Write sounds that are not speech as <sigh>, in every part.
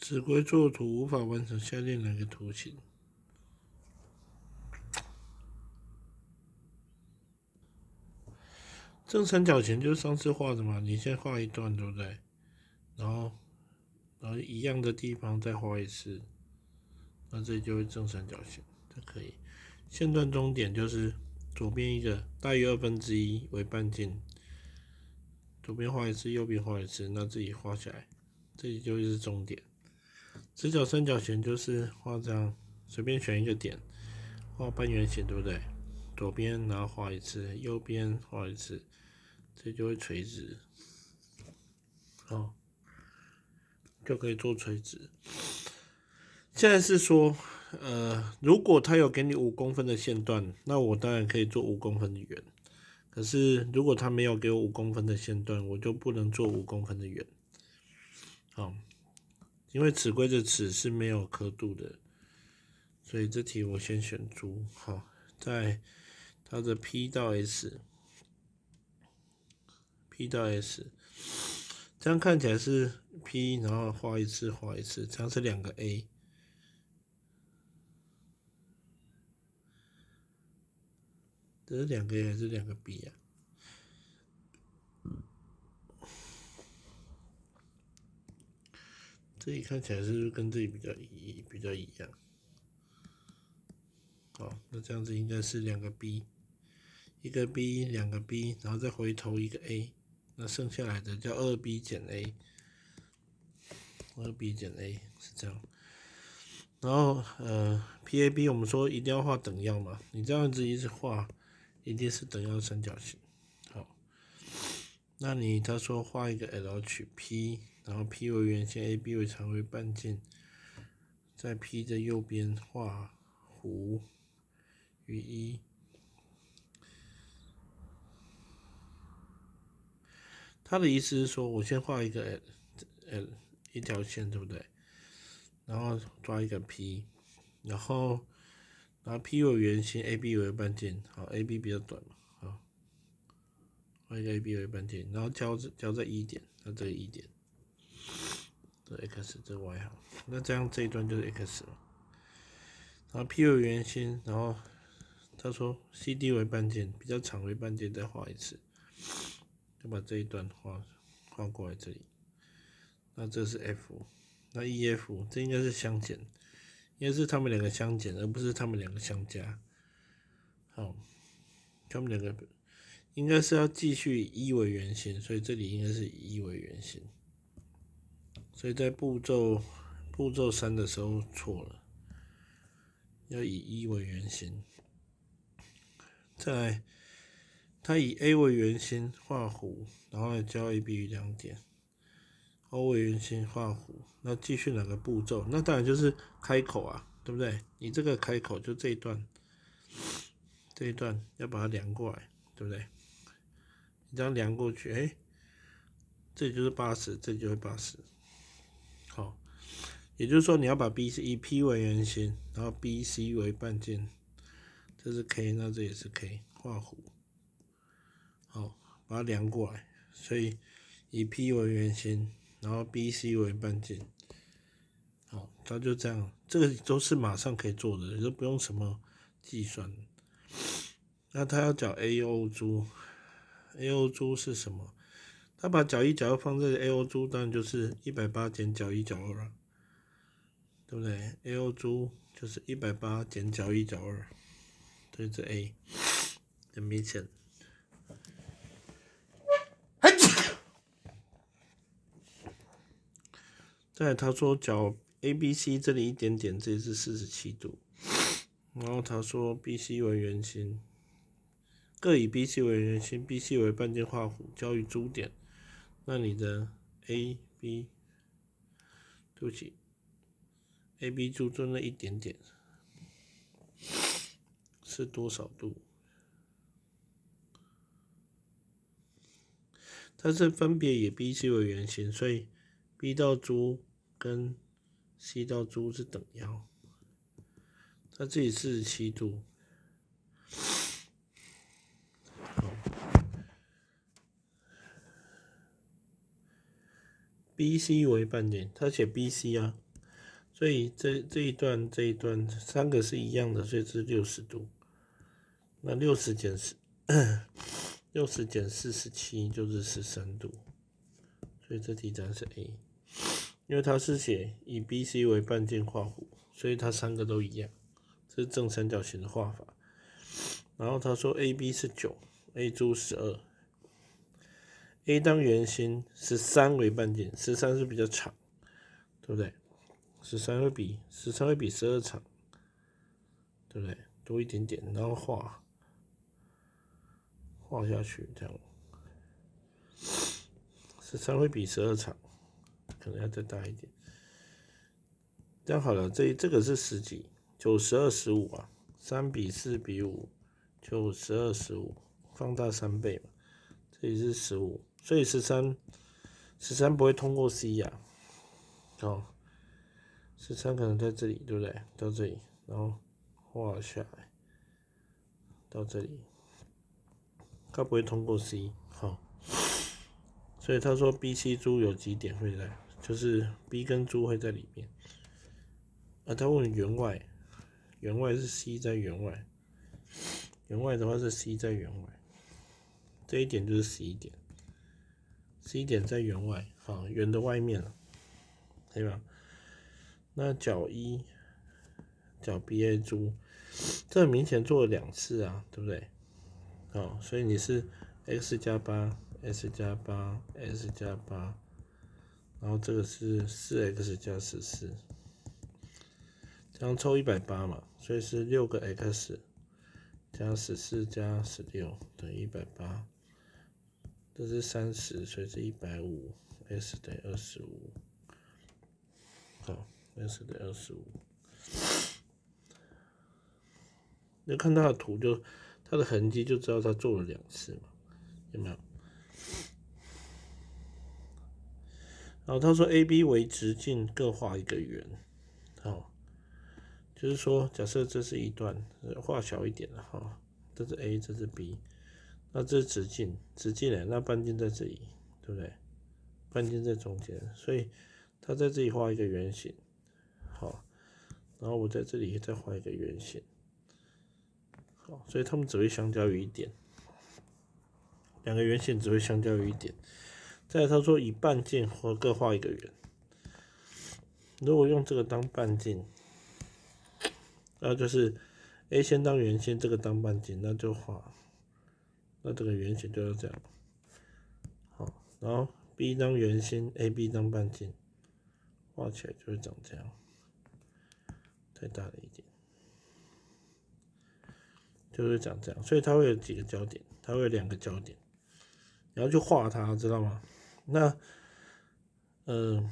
此规作图无法完成下列哪个图形？正三角形就是上次画的嘛，你先画一段，对不对？然后，然后一样的地方再画一次，那这里就是正三角形，这可以。线段终点就是左边一个大于二分之一为半径，左边画一次，右边画一次，那自己画下来，这里就是终点。直角三角形就是画这样，随便选一个点，画半圆形，对不对？左边然后画一次，右边画一次。这就会垂直，好，就可以做垂直。现在是说，呃，如果他有给你五公分的线段，那我当然可以做五公分的圆。可是如果他没有给我五公分的线段，我就不能做五公分的圆。好，因为尺规的尺是没有刻度的，所以这题我先选猪。好，在它的 P 到 S。P 到 S，这样看起来是 P，然后画一次画一次，这样是两个 A。这是两个 A 还是两个 B 啊？这里看起来是不是跟这里比较一比较一样？好，那这样子应该是两个 B，一个 B，两个 B，然后再回头一个 A。那剩下来的叫二 b 减 a，二 b 减 a 是这样。然后呃，P A B 我们说一定要画等腰嘛，你这样子一直画，一定是等腰三角形。好，那你他说画一个 L 取 P，然后 P 为圆线，A B 为长为半径，在 P 的右边画弧与一。他的意思是说，我先画一个呃一条线，对不对？然后抓一个 P，然后然后 P 为圆心，AB 为半径，好，AB 比较短嘛，好，画一个 AB 为半径，然后交交在一点，那这个一点，这 X 这 Y 好，那这样这一段就是 X 了。然后 P 为圆心，然后他说 CD 为半径，比较长为半径，再画一次。就把这一段画画过来这里，那这是 F，那 EF 这应该是相减，应该是他们两个相减，而不是他们两个相加。好，他们两个应该是要继续一为圆心，所以这里应该是一为圆心。所以在步骤步骤三的时候错了，要以一为圆心。再来。它以 A 为圆心画弧，然后交 AB 于两点，O 为圆心画弧，那继续哪个步骤？那当然就是开口啊，对不对？你这个开口就这一段，这一段要把它量过来，对不对？你这样量过去，哎，这就是八十，这里就是八十。也就是说你要把 B 是以 P 为圆心，然后 BC 为半径，这是 K，那这也是 K，画弧。好，把它量过来，所以以 P 为圆心，然后 BC 为半径。好，它就这样，这个都是马上可以做的，都不用什么计算。那他要找 AO 珠，AO 珠是什么？他把角一角二放在 AO 珠，当然就是一百八减角一角二了，对不对？L 珠就是一百八减角一角二，这是 A，很明显。在他说角 A B C 这里一点点，这里是四十七度。然后他说 B C 为圆心，各以 B C 为圆心，B C 为半径画弧，交于珠点。那你的 A B 对不起，A B 珠就那一点点，是多少度？它是分别以 B C 为圆心，所以 B 到珠。跟 C 到珠是等腰，它这里四十七度，好，BC 为半径，它写 BC 啊，所以这这一段这一段三个是一样的，所以是六十度。那六十减十，六十减四十七就是十三度。所以这题答案是 A，因为它是写以 BC 为半径画弧，所以它三个都一样，这是正三角形的画法。然后他说 AB 是九，A 柱十二，A 当圆心，十三为半径，十三是比较长，对不对？十三会比十三会比十二长，对不对？多一点点，然后画画下去，这样。十三会比十二长，可能要再大一点。这样好了，这这个是十几，九十二十五啊，三比四比五，就十二十五，放大三倍嘛。这里是十五，所以十三十三不会通过 C 呀，哦。十三可能在这里，对不对？到这里，然后画下来，到这里，它不会通过 C，好，所以他说 B、C 珠有几点会在，就是 B 跟珠会在里面。啊，他问员外，员外是 C 在员外，员外的话是 C 在员外，这一点就是 C 点，C 点在员外，好，圆的外面了，可以吧？那角一角 BA 珠，这明显做了两次啊，对不对？哦，所以你是 x 加八，s 加八，s 加八，然后这个是四 x 加十四，这样抽一百八嘛，所以是六个 x 加十四加十六等于一百八，这是三十，所以是一百五，s 等于二十五，好。S 的二十五，你看它的图，就它的痕迹就知道它做了两次嘛，有没有？然后他说 A、B 为直径，各画一个圆，好，就是说，假设这是一段，画小一点的哈，这是 A，这是 B，那这是直径，直径呢，那半径在这里，对不对？半径在中间，所以他在这里画一个圆形。好，然后我在这里再画一个圆形，好，所以它们只会相交于一点，两个圆形只会相交于一点。再来，他说以半径或各画一个圆，如果用这个当半径，那就是 A 先当圆心，这个当半径，那就画，那这个圆形就要这样，好，然后 B 当圆心，AB 当半径，画起来就会长这样。太大了一点，就是长这样，所以它会有几个焦点，它会有两个焦点，然后去画它，知道吗？那，嗯，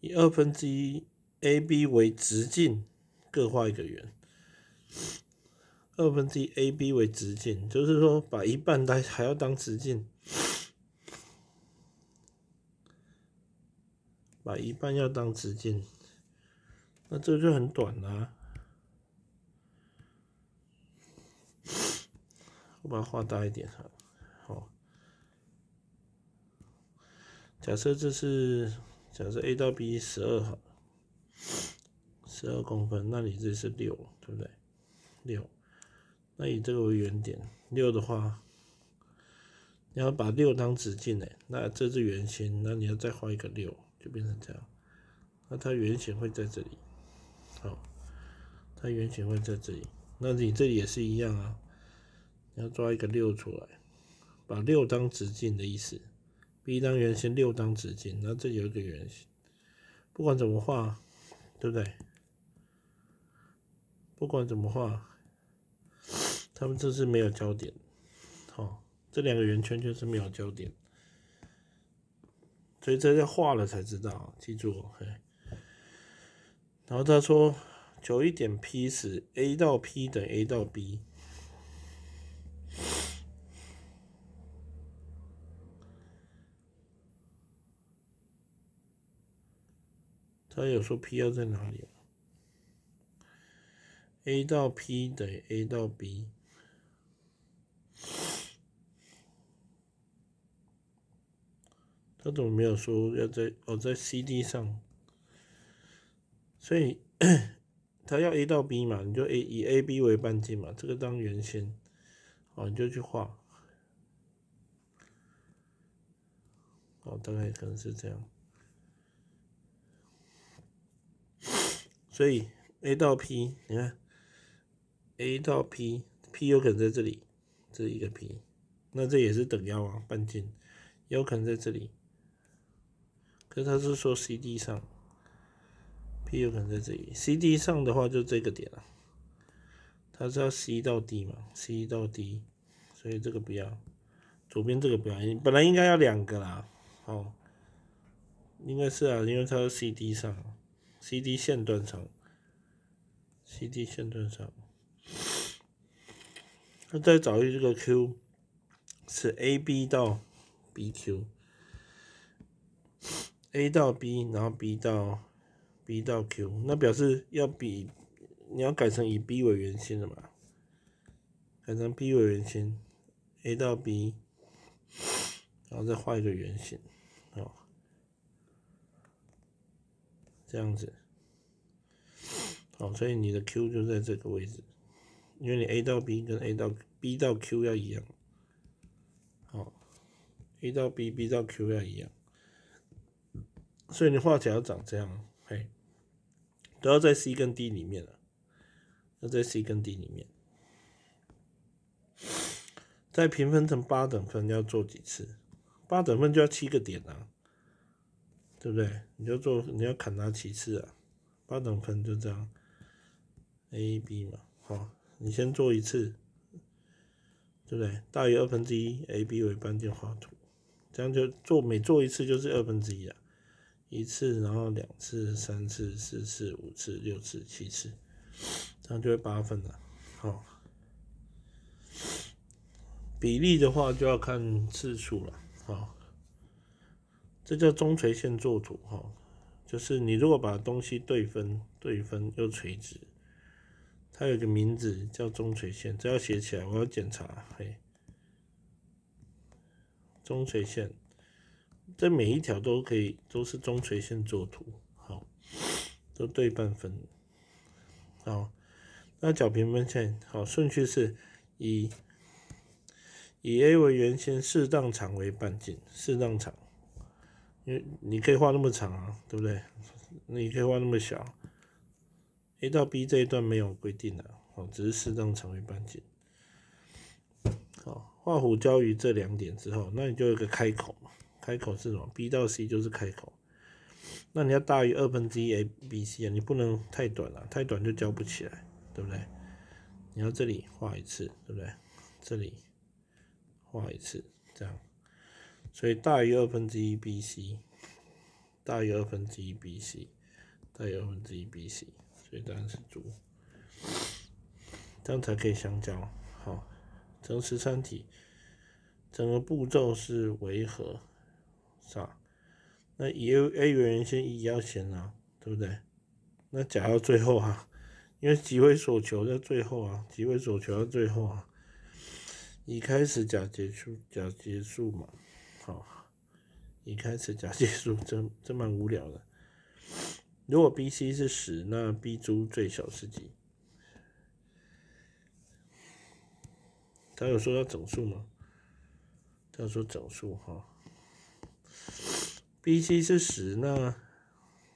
以二分之一 AB 为直径，各画一个圆。二分之一 AB 为直径，就是说把一半当还要当直径，把一半要当直径。那这个就很短啦，我把它画大一点哈，好。假设这是假设 A 到 B 十二哈，十二公分，那你这是六，对不对？六，那以这个为原点，六的话，你要把六当直径呢，那这是圆心，那你要再画一个六，就变成这样，那它圆形会在这里。好，它圆形会在这里，那你这里也是一样啊，你要抓一个六出来，把六当直径的意思，B 当圆心，六当直径，那这有一个圆形，不管怎么画，对不对？不管怎么画，他们这是没有焦点，好，这两个圆圈就是没有焦点，所以这要画了才知道，记住哦，嘿。然后他说，求一点 P 是 A 到 P 等于 A 到 B。他有说 P 要在哪里？A 到 P 等于 A 到 B。他怎么没有说要在哦在 CD 上？所以 <clears throat> 它要 A 到 B 嘛，你就 A 以 A B 为半径嘛，这个当圆心，哦，你就去画，哦，大概可能是这样。所以 A 到 P，你看 A 到 P，P 有可能在这里，这一个 P，那这也是等腰啊，半径，有可能在这里。可是他是说 CD 上，P 有可能在这里，CD 上的话就这个点了，它是要 C 到 D 嘛，C 到 D，所以这个不要，左边这个不要，本来应该要两个啦，哦，应该是啊，因为它是 CD 上。CD 线段上，CD 线段上，那再找一个 Q，是 AB 到 BQ，A 到 B，然后 B 到 B 到 Q，那表示要比你要改成以 B 为圆心的嘛，改成 B 为圆心，A 到 B，然后再画一个圆形。这样子，好，所以你的 Q 就在这个位置，因为你 A 到 B 跟 A 到 B 到 Q 要一样，好，A 到 B，B 到 Q 要一样，所以你画起来要长这样，都要在 C 跟 D 里面了，要在 C 跟 D 里面，再平分成八等分要做几次？八等分就要七个点啊。对不对？你就做，你要砍它七次啊，八等分就这样，A B 嘛，好，你先做一次，对不对？大于二分之一，A B 为半径画图，这样就做每做一次就是二分之一啊，一次，然后两次、三次、四次、五次、六次、七次，这样就会八分了，好，比例的话就要看次数了，好。这叫中垂线作图哈，就是你如果把东西对分、对分又垂直，它有个名字叫中垂线，这要写起来，我要检查嘿。中垂线，这每一条都可以都是中垂线作图，好，都对半分，好，那角平分线好顺序是以以 A 为圆心，适当长为半径，适当长。因为你可以画那么长啊，对不对？你可以画那么小，A 到 B 这一段没有规定的，哦，只是适当长为半径。好，画弧交于这两点之后，那你就有个开口，开口是什么？B 到 C 就是开口。那你要大于二分之一 A B C 啊，你不能太短了，太短就交不起来，对不对？你要这里画一次，对不对？这里画一次，这样。所以大于二分之一 BC，大于二分之一 BC，大于二分之一 BC，所以答案是猪，这样才可以相交。好，整十三题，整个步骤是为何？啥？那以 A A 圆先一要先啊，对不对？那甲要最后啊，因为几位所求在最后啊，几位所求在最后啊，乙开始甲结束，甲结束嘛。好，一开始假结束，真真蛮无聊的。如果 B、C 是十，那 B 猪最小是几？他有说要整数吗？他说整数哈。B、C 是十，那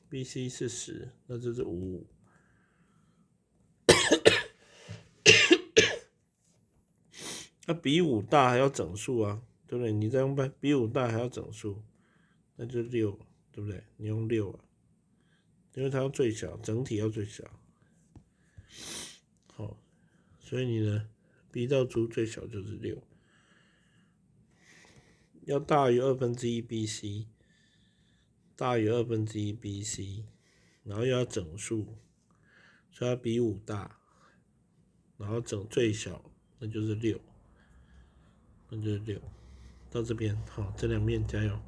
B、C 是十，那就是五。那比五大还要整数啊？对不对？你再用比比五大还要整数，那就六，对不对？你用六啊，因为它要最小，整体要最小。好，所以你的 b 到足最小就是六，要大于二分之一 bc，大于二分之一 bc，然后又要整数，所以要比五大，然后整最小，那就是六，那就是六。到这边，好，这两面加油。